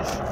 Yeah.